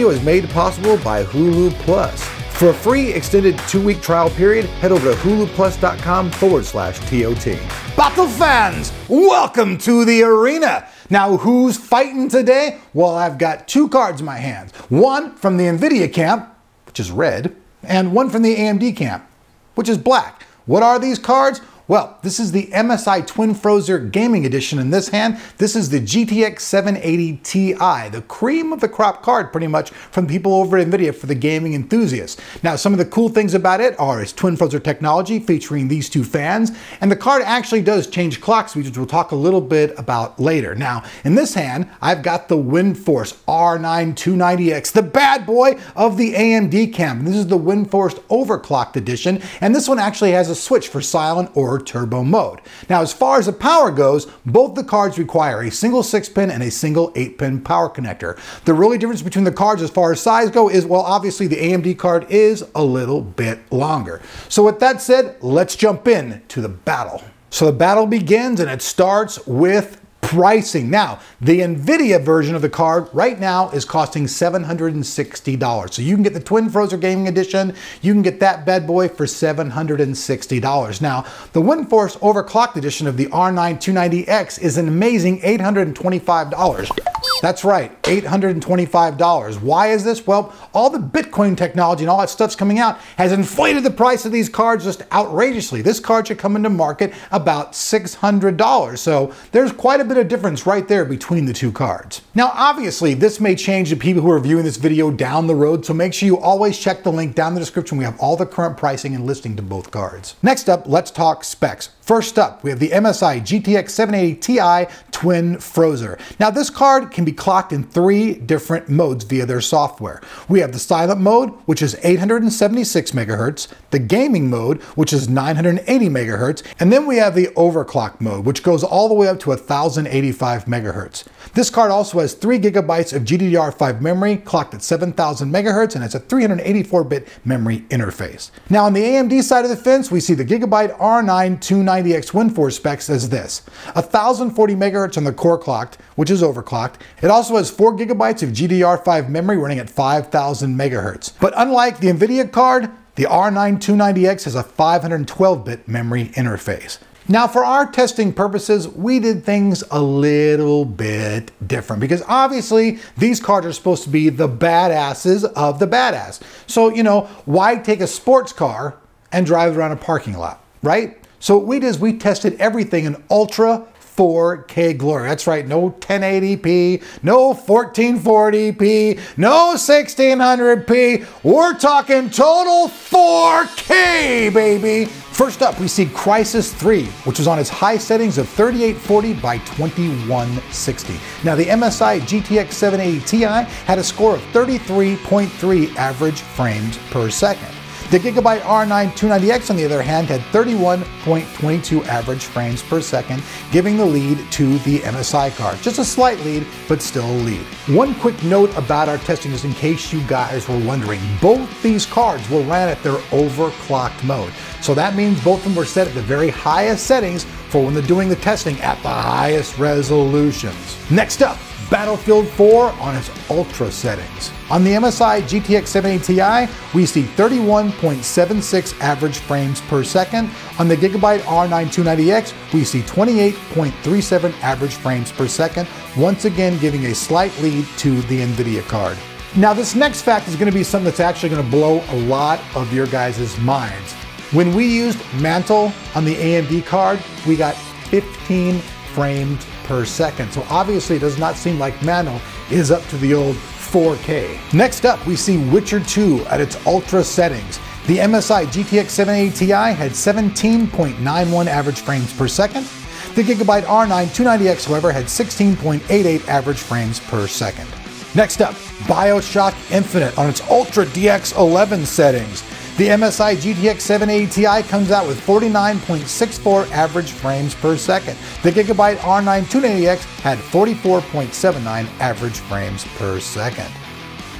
video is made possible by Hulu Plus. For a free extended two-week trial period, head over to huluplus.com forward slash TOT. Battle fans, welcome to the arena. Now, who's fighting today? Well, I've got two cards in my hands. One from the NVIDIA camp, which is red, and one from the AMD camp, which is black. What are these cards? Well, this is the MSI Twin Frozr Gaming Edition in this hand. This is the GTX 780 Ti, the cream of the crop card pretty much from people over at NVIDIA for the gaming enthusiasts. Now, some of the cool things about it are its Twin Frozr technology featuring these two fans, and the card actually does change clock speeds, which we'll talk a little bit about later. Now, in this hand, I've got the WindForce R9 290X, the bad boy of the AMD camp. This is the WindForce overclocked edition, and this one actually has a switch for silent or turbo mode. Now, as far as the power goes, both the cards require a single 6-pin and a single 8-pin power connector. The really difference between the cards as far as size go is, well, obviously the AMD card is a little bit longer. So with that said, let's jump in to the battle. So the battle begins and it starts with pricing. Now, the NVIDIA version of the card right now is costing $760. So you can get the Twin Frozr Gaming Edition, you can get that bad boy for $760. Now, the WindForce Overclocked Edition of the R9 290X is an amazing $825. That's right, $825. Why is this? Well, all the Bitcoin technology and all that stuff's coming out has inflated the price of these cards just outrageously. This card should come into market about $600. So there's quite a bit of difference right there between the two cards. Now, obviously, this may change to people who are viewing this video down the road, so make sure you always check the link down in the description. We have all the current pricing and listing to both cards. Next up, let's talk specs. First up, we have the MSI GTX 780 Ti Twin Frozr. Now this card can be clocked in three different modes via their software. We have the silent mode, which is 876 megahertz, the gaming mode, which is 980 megahertz, and then we have the overclock mode, which goes all the way up to 1085 megahertz. This card also has 3 gigabytes of GDDR5 memory, clocked at 7000 megahertz, and it's a 384-bit memory interface. Now on the AMD side of the fence, we see the Gigabyte R9 290 90X WindForce specs as this. 1040 megahertz on the core clocked, which is overclocked. It also has 4 gigabytes of GDDR5 memory running at 5000 megahertz. But unlike the NVIDIA card, the R9 290X has a 512-bit memory interface. Now for our testing purposes, we did things a little bit different because obviously these cards are supposed to be the badasses of the badass. So, you know, why take a sports car and drive it around a parking lot, right? So what we did is we tested everything in ultra 4K glory. That's right, no 1080p, no 1440p, no 1600p. We're talking total 4K, baby. First up, we see Crysis 3, which was on its high settings of 3840 by 2160. Now, the MSI GTX 780 Ti had a score of 33.3 average frames per second. The Gigabyte R9 290X, on the other hand, had 31.22 average frames per second, giving the lead to the MSI card. Just a slight lead, but still a lead. One quick note about our testing is in case you guys were wondering, both these cards were ran at their overclocked mode. So that means both of them were set at the very highest settings for when they're doing the testing at the highest resolutions. Next up, Battlefield 4 on its Ultra settings. On the MSI GTX 780 Ti, we see 31.76 average frames per second. On the Gigabyte R9 290X, we see 28.37 average frames per second, once again giving a slight lead to the NVIDIA card. Now this next fact is going to be something that's actually going to blow a lot of your guys' minds. When we used Mantle on the AMD card, we got 15 frames per second. So obviously it does not seem like Mano is up to the old 4K. Next up, we see Witcher 2 at its ultra settings. The MSI GTX 780 Ti had 17.91 average frames per second. The Gigabyte R9 290X, however, had 16.88 average frames per second. Next up, Bioshock Infinite on its Ultra DX11 settings. The MSI GTX 780 Ti comes out with 49.64 average frames per second. The Gigabyte R9 290X had 44.79 average frames per second.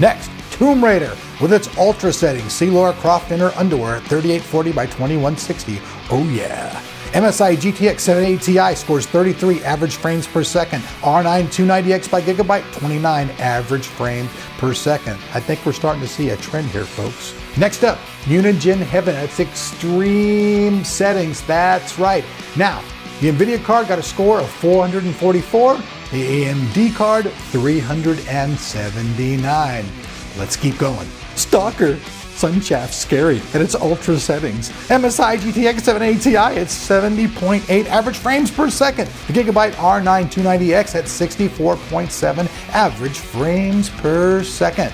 Next, Tomb Raider with its ultra settings. See Lara Croft in her underwear at 3840 by 2160. Oh yeah. MSI GTX 780 Ti scores 33 average frames per second. R9 290X by Gigabyte, 29 average frames per second. I think we're starting to see a trend here, folks. Next up, Unigine Heaven. That's extreme settings. That's right. Now, the NVIDIA card got a score of 444. The AMD card, 379. Let's keep going. Stalker. Sunshaft scary at its ultra settings. MSI GTX 780 Ti at 70.8 average frames per second. The Gigabyte R9 290X at 64.7 average frames per second.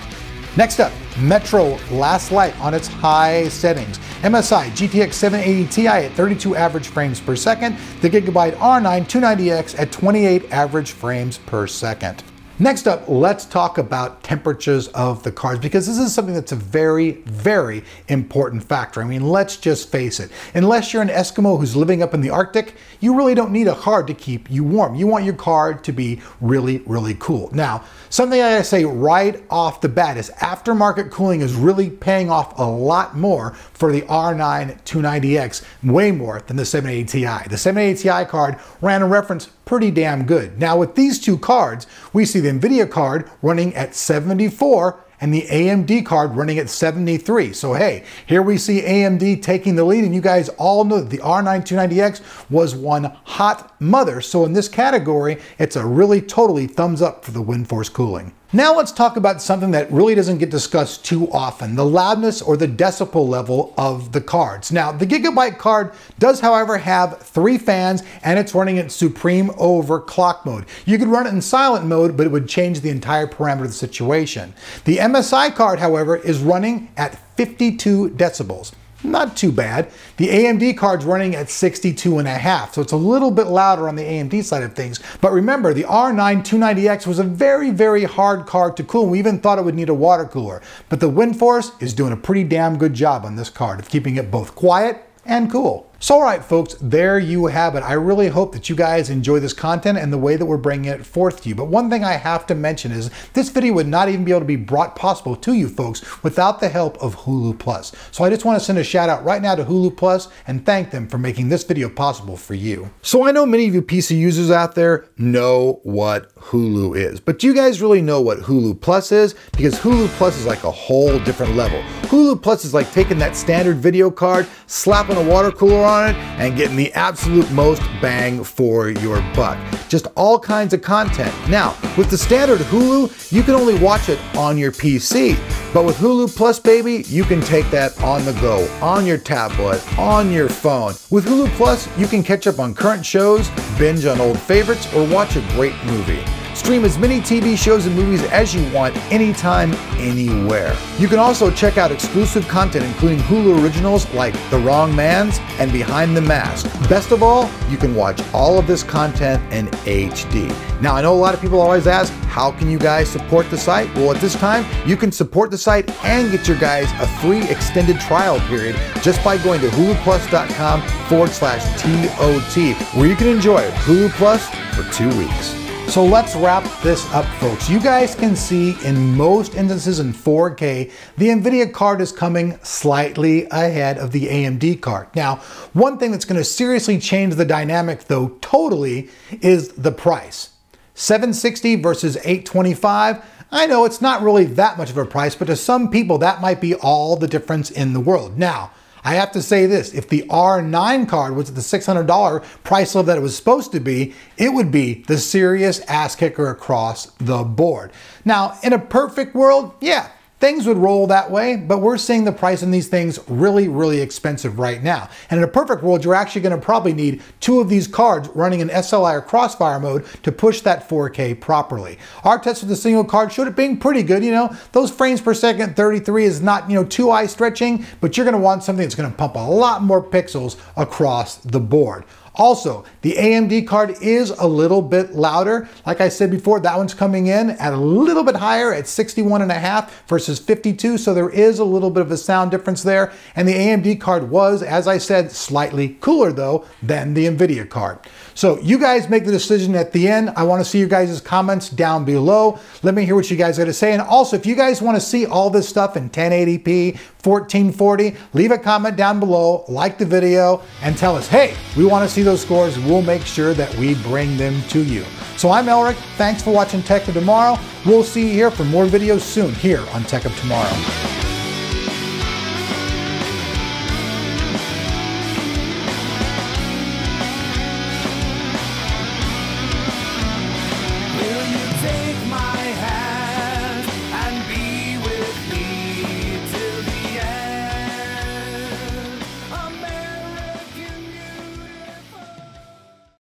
Next up, Metro Last Light on its high settings. MSI GTX 780 Ti at 32 average frames per second. The Gigabyte R9 290X at 28 average frames per second. Next up, let's talk about temperatures of the cards because this is something that's a very, very important factor. I mean, let's just face it. Unless you're an Eskimo who's living up in the Arctic, you really don't need a card to keep you warm. You want your card to be really, really cool. Now, something I say right off the bat is aftermarket cooling is really paying off a lot more for the R9 290X, way more than the 780 Ti. The 780 Ti card ran a reference pretty damn good. Now with these two cards, we see the NVIDIA card running at 74 and the AMD card running at 73. So hey, here we see AMD taking the lead and you guys all know that the R9 290X was one hot mother. So in this category, it's a really totally thumbs up for the WindForce cooling. Now let's talk about something that really doesn't get discussed too often, the loudness or the decibel level of the cards. Now, the Gigabyte card does, however, have three fans and it's running in supreme overclock mode. You could run it in silent mode, but it would change the entire parameter of the situation. The MSI card, however, is running at 52 decibels. Not too bad. The AMD card's running at 62 and a half, so it's a little bit louder on the AMD side of things. But remember, the R9 290X was a very, very hard card to cool. We even thought it would need a water cooler. But the WindForce is doing a pretty damn good job on this card of keeping it both quiet and cool. So all right, folks, there you have it. I really hope that you guys enjoy this content and the way that we're bringing it forth to you. But one thing I have to mention is this video would not even be able to be brought possible to you folks without the help of Hulu Plus. So I just want to send a shout out right now to Hulu Plus and thank them for making this video possible for you. So I know many of you PC users out there know what Hulu is, but do you guys really know what Hulu Plus is? Because Hulu Plus is like a whole different level. Hulu Plus is like taking that standard video card, slapping a water cooler on it and getting the absolute most bang for your buck. Just all kinds of content. Now, with the standard Hulu, you can only watch it on your PC. But with Hulu Plus, baby, you can take that on the go, on your tablet, on your phone. With Hulu Plus, you can catch up on current shows, binge on old favorites, or watch a great movie. Stream as many TV shows and movies as you want, anytime, anywhere. You can also check out exclusive content, including Hulu originals like The Wrong Mans and Behind the Mask. Best of all, you can watch all of this content in HD. Now, I know a lot of people always ask, how can you guys support the site? Well, at this time, you can support the site and get your guys a free extended trial period just by going to huluplus.com forward slash TOT, where you can enjoy Hulu Plus for two weeks. So let's wrap this up, folks. You guys can see in most instances in 4K, the NVIDIA card is coming slightly ahead of the AMD card. Now, one thing that's gonna seriously change the dynamic though, totally, is the price. 760 versus 825, I know it's not really that much of a price, but to some people that might be all the difference in the world. Now, I have to say this, if the R9 card was at the $600 price level that it was supposed to be, it would be the serious ass kicker across the board. Now, in a perfect world, yeah, Things would roll that way, but we're seeing the price on these things really, really expensive right now. And in a perfect world, you're actually gonna probably need two of these cards running in SLI or Crossfire mode to push that 4K properly. Our test with the single card showed it being pretty good, you know, those frames per second, 33 is not, you know, too eye stretching, but you're gonna want something that's gonna pump a lot more pixels across the board. Also, the AMD card is a little bit louder. Like I said before, that one's coming in at a little bit higher at 61 and a half versus 52. So there is a little bit of a sound difference there. And the AMD card was, as I said, slightly cooler though than the NVIDIA card. So you guys make the decision at the end. I want to see your guys' comments down below. Let me hear what you guys got to say. And also, if you guys want to see all this stuff in 1080p, 1440, leave a comment down below, like the video, and tell us, hey, we want to see those scores. We'll make sure that we bring them to you. So I'm Elric. Thanks for watching Tech of Tomorrow. We'll see you here for more videos soon here on Tech of Tomorrow.